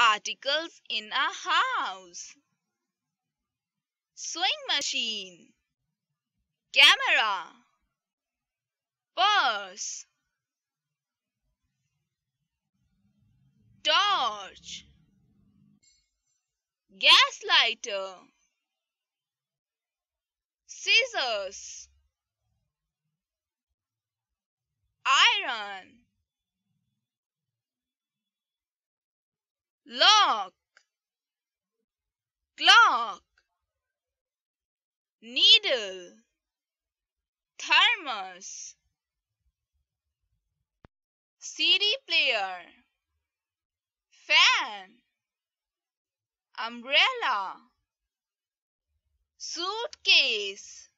Articles in a house. Sewing machine. Camera. Purse. Torch. Gas lighter. Scissors. Iron. Lock. Clock. Needle. Thermos. CD player. Fan. Umbrella. Suitcase.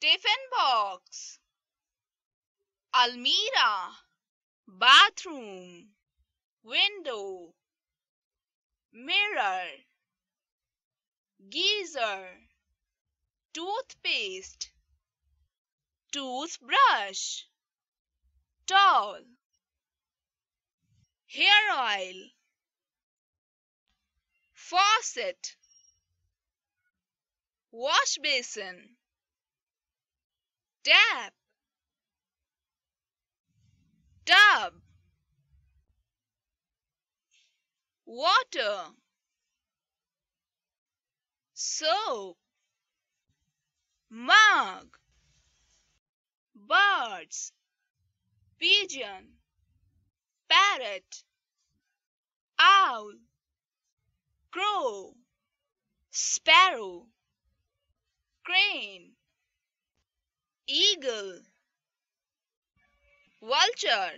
Tiffin box. Almirah bathroom window mirror geyser toothpaste toothbrush towel hair oil faucet wash basin tap tub water. Soap. Mug. Birds. Pigeon. Parrot. Owl. Crow. Sparrow. Crane. Eagle. Vulture.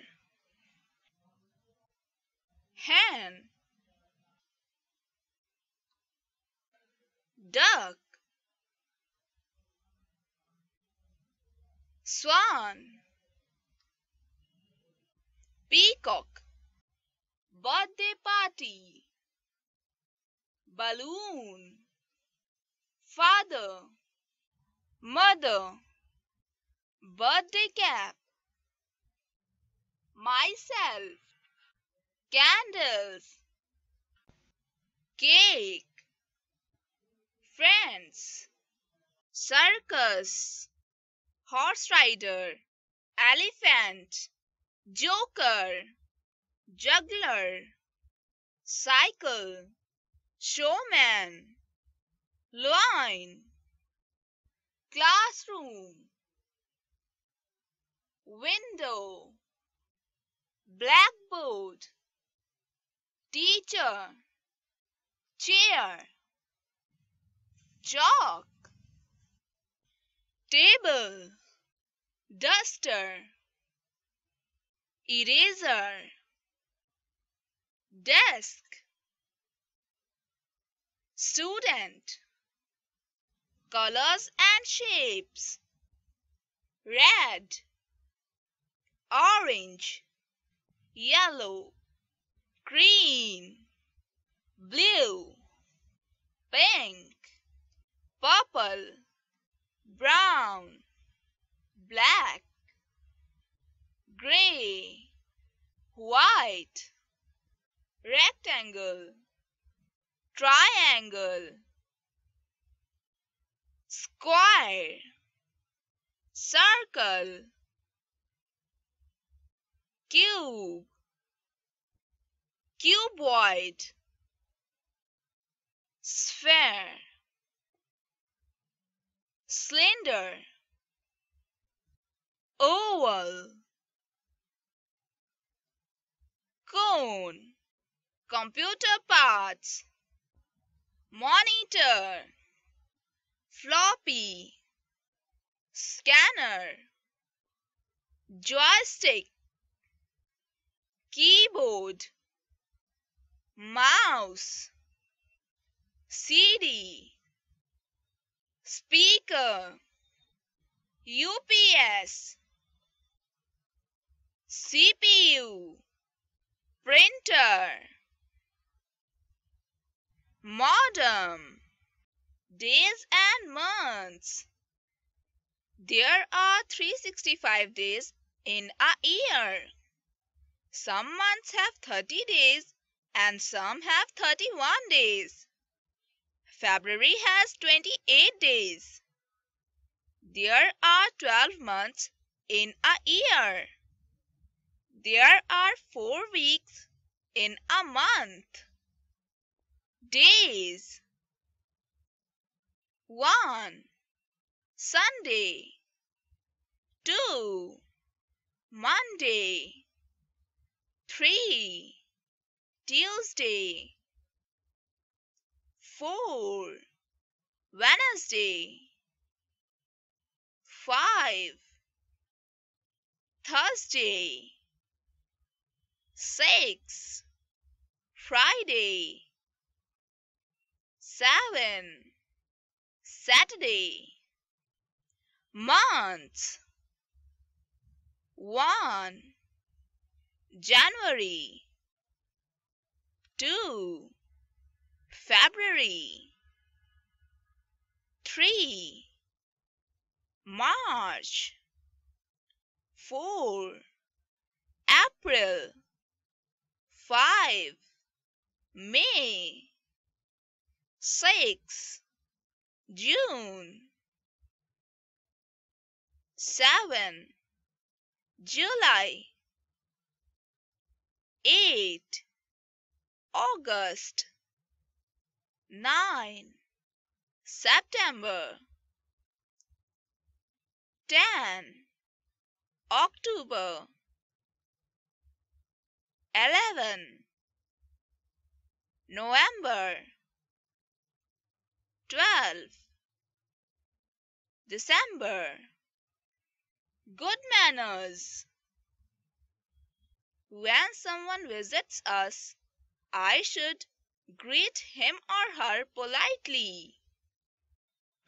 Hen duck. Swan. Peacock. Birthday party. Balloon. Father. Mother. Birthday cap. Myself. Candles. Cake friends. Circus. Horse rider. Elephant. Joker. Juggler. Cycle. Showman. Line. Classroom. Window. Blackboard. Teacher. Chair chalk table duster eraser desk student colors and shapes red orange yellow green blue pink purple brown black gray white rectangle triangle square circle cube cuboid sphere cylinder. Oval. Cone. Computer parts. Monitor. Floppy. Scanner. Joystick. Keyboard. Mouse. CD speaker. UPS CPU printer. Modem. Days and months. There are 365 days in a year. Some months have 30 days and some have 31 days. February has 28 days. There are 12 months in a year. There are 4 weeks in a month. Days 1. Sunday 2. Monday 3. Tuesday 4. Wednesday 5. Thursday 6. Friday 7. Saturday Months 1. January 2. February 3. March 4. April 5. May 6. June 7. July 8. August 9. September 10. October 11. November 12. December Good manners When someone visits us, I should greet him or her politely.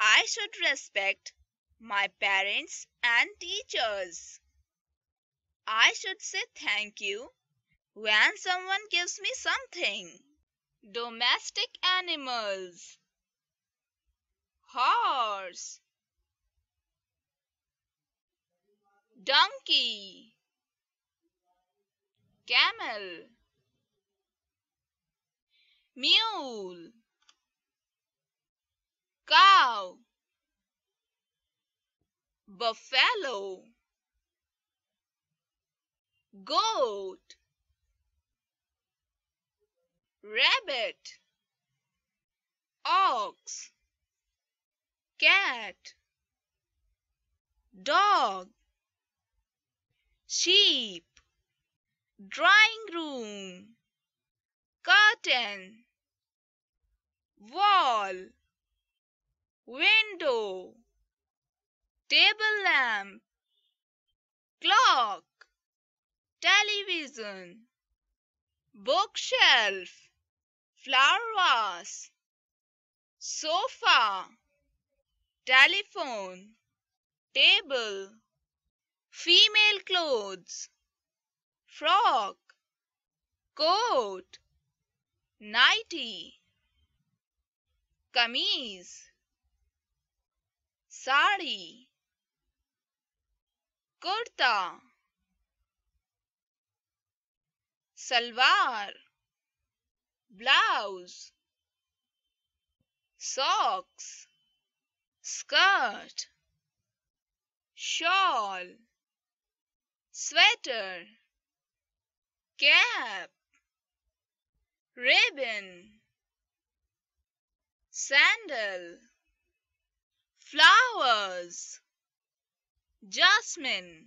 I should respect my parents and teachers. I should say thank you when someone gives me something. Domestic animals Horse Donkey Camel Mule. Cow. Buffalo. Goat. Rabbit. Ox. Cat. Dog. Sheep. Drawing room Curtain Wall Window Table lamp Clock Television Bookshelf Flower vase Sofa Telephone Table Female clothes Frock Coat nightie kameez sari kurta salwar blouse socks skirt shawl sweater cap Ribbon. Sandal. Flowers. Jasmine.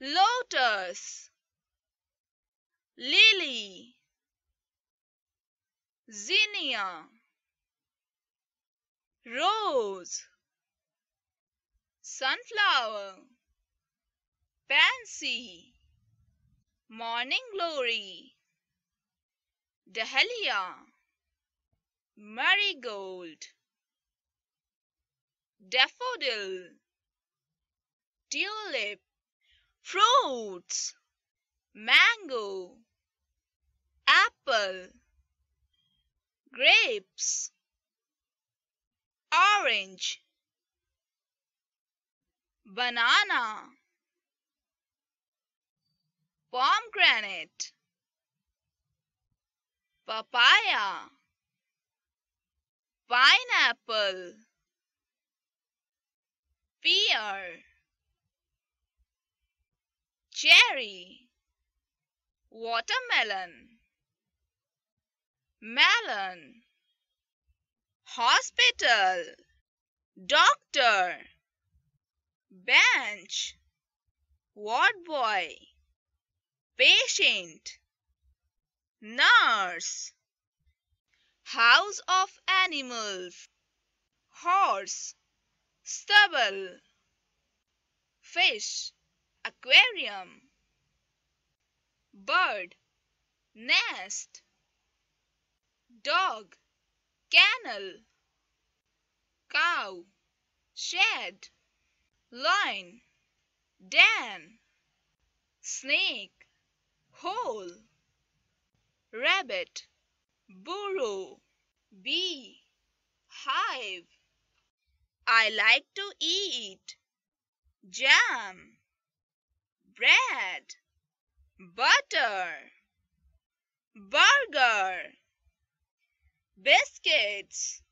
Lotus. Lily. Zinnia. Rose. Sunflower. Pansy. Morning Glory Dahlia. Marigold. Daffodil. Tulip. Fruits. Mango. Apple. Grapes. Orange. Banana. Pomegranate papaya pineapple. Pear. Cherry. Watermelon. Melon. Hospital. Doctor. Bench. Ward boy. Patient nurse. House of animals. Horse. Stable fish. Aquarium. Bird. Nest. Dog. Kennel. Cow. Shed. Lion. Den. Snake. Hole rabbit. Burrow. Bee. Hive. I like to eat. Jam. Bread. Butter. Burger. Biscuits.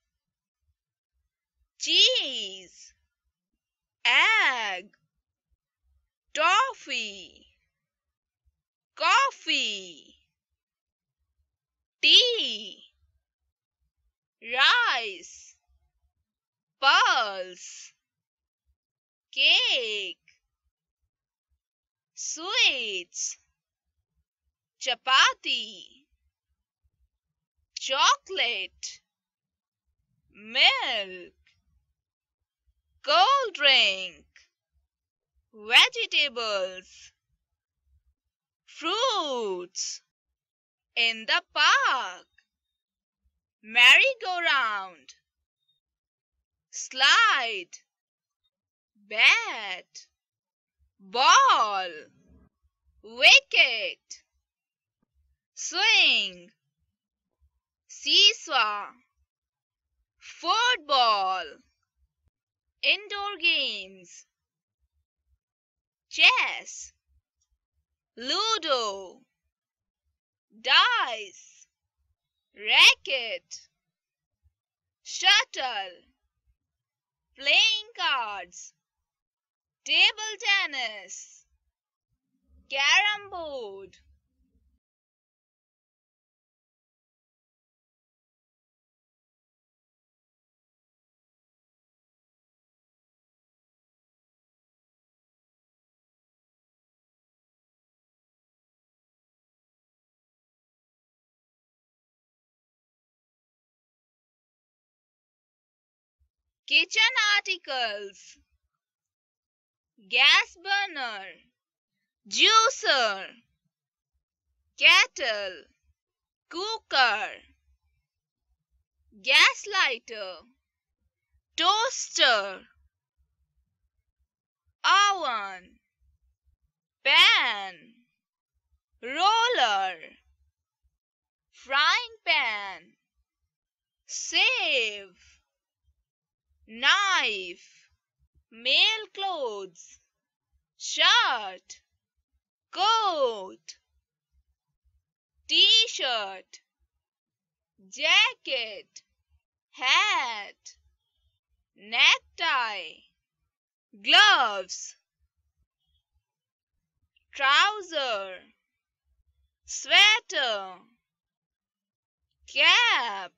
Cheese. Egg. Toffee. Coffee tea rice pearls cake sweets chapati chocolate milk cold drink vegetables fruits in the park. Merry-go-round. Slide. Bat. Ball. Wicket. Swing. Seesaw. Football. Indoor games. Chess. Ludo dice. Racket shuttle. Playing cards. Table tennis. Carom board kitchen articles. Gas burner. Juicer. Kettle. Cooker. Gas lighter. Toaster. Oven. Pan. Roller. Frying pan. Sieve knife. Male clothes. Shirt. Coat. T-shirt. Jacket. Hat. Necktie. Gloves. Trouser. Sweater. Cap.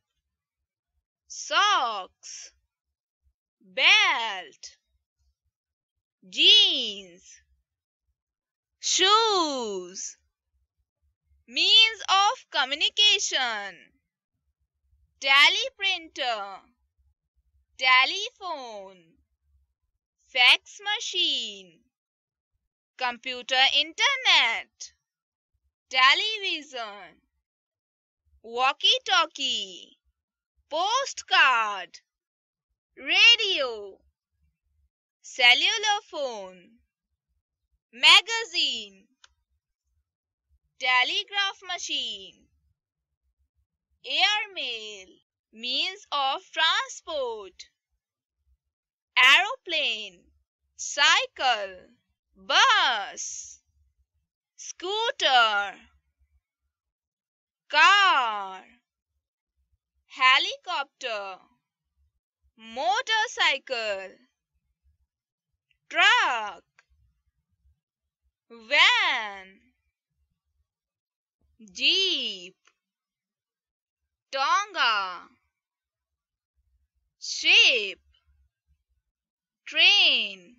Socks belt. Jeans. Shoes. Means of communication. Teleprinter. Telephone. Fax machine. Computer internet. Television. Walkie talkie postcard. Radio cellular phone magazine. Telegraph machine. Airmail. Means of transport. Aeroplane. Cycle. Bus. Scooter. Car. Helicopter. Motorcycle truck van jeep tonga. Ship. Train.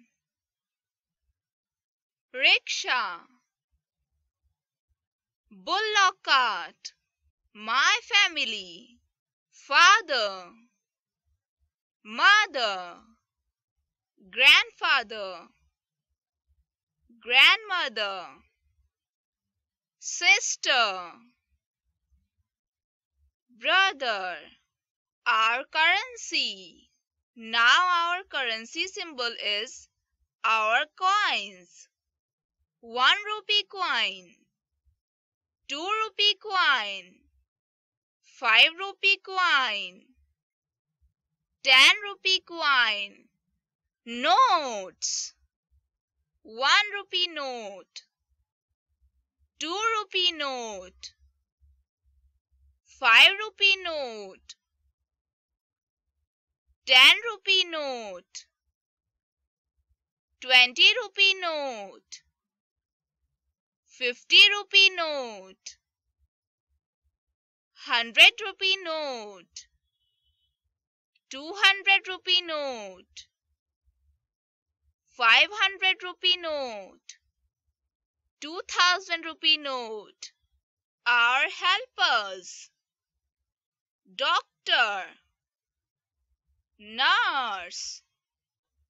Rickshaw. Bullock cart my family. Father. Mother grandfather grandmother sister brother our currency. Now our currency symbol is our coins. 1 rupee coin 2 rupee coin 5 rupee coin 10 rupee coin notes. 1 rupee note. 2 rupee note. 5 rupee note. 10 rupee note. 20 rupee note. 50 rupee note. 100 rupee note. 200 rupee note 500 rupee note. 2000 rupee note. Are helpers. Doctor. Nurse.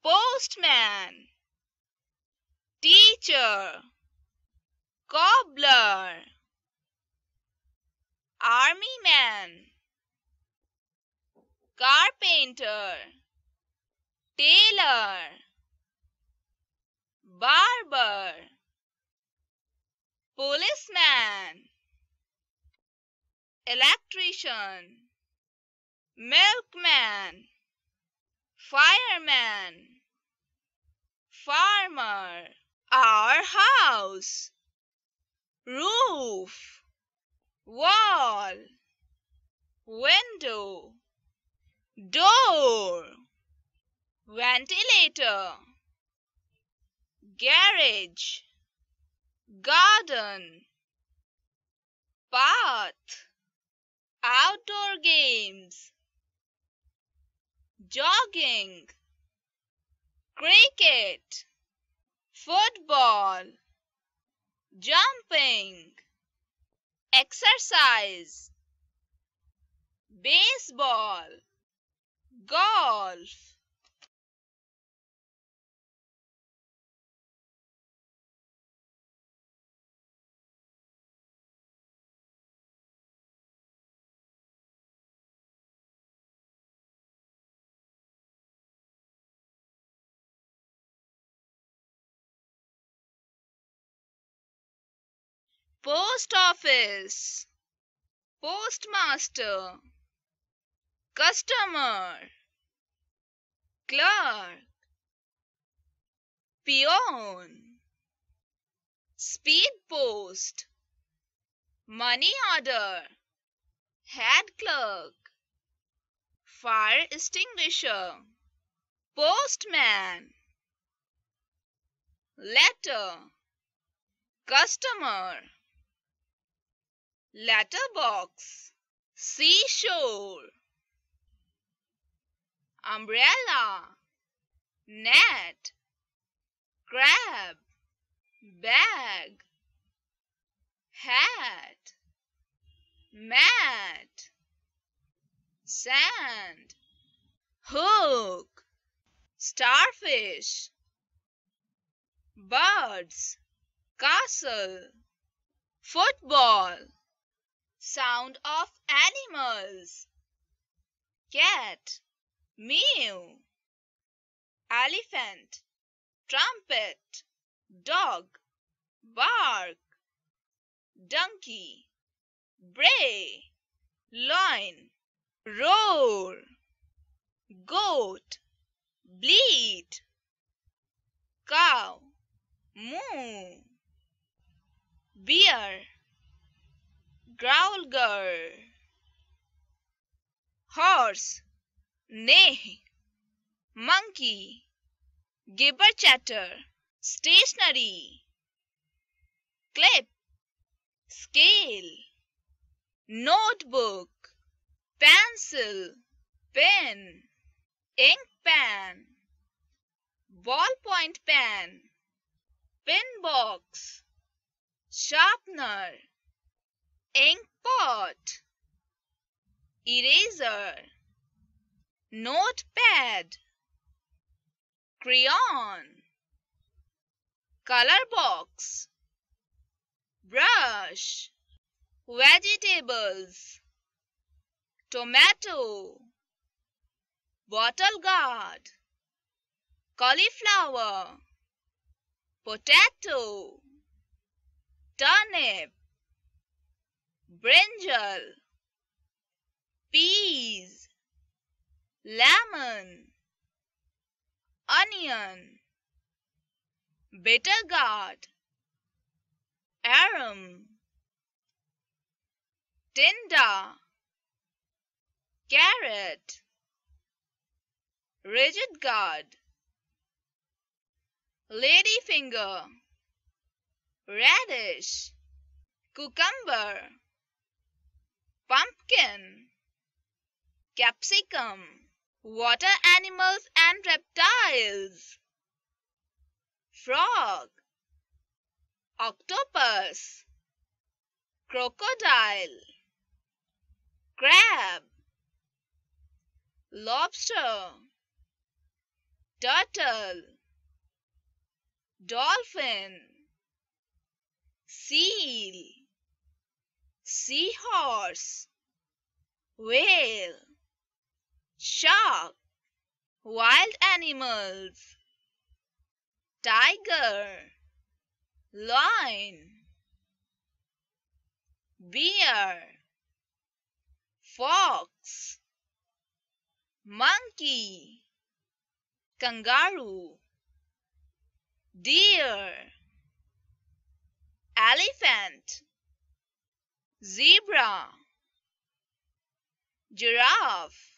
Postman. Teacher. Cobbler. Army man. Carpenter. Tailor barber. Policeman. Electrician. Milkman. Fireman. Farmer. Our house. Roof. Wall. Window. Door. Ventilator garage garden path outdoor games jogging cricket football jumping exercise baseball golf post office. Postmaster. Customer. Clerk. Peon. Speed post money order. Head clerk. Fire extinguisher. Postman. Letter. Customer letterbox. Seashore. Umbrella. Net. Crab bag. Hat. Mat. Sand. Hook. Starfish. Birds. Castle. Football sound of animals. Cat mew elephant trumpet. Dog bark. Donkey bray. Loin roar. Goat bleat. Cow moo. Bear growler horse. Neigh monkey. Gibber chatter. Stationery. Clip. Scale. Notebook. Pencil. Pen. Ink pen ballpoint pen. Pin box. Sharpener ink pot. Eraser. Notepad. Crayon. Color box. Brush. Vegetables. Tomato. Bottle gourd. Cauliflower. Potato. Turnip brinjal peas lemon onion bitter gourd arum tinda carrot ridge gourd ladyfinger radish cucumber pumpkin. Capsicum. Water animals and reptiles. Frog. Octopus. Crocodile. Crab. Lobster. Turtle. Dolphin. Seal seahorse. Whale. Shark. Wild animals. Tiger. Lion. Bear. Fox. Monkey. Kangaroo. Deer. Elephant zebra. Giraffe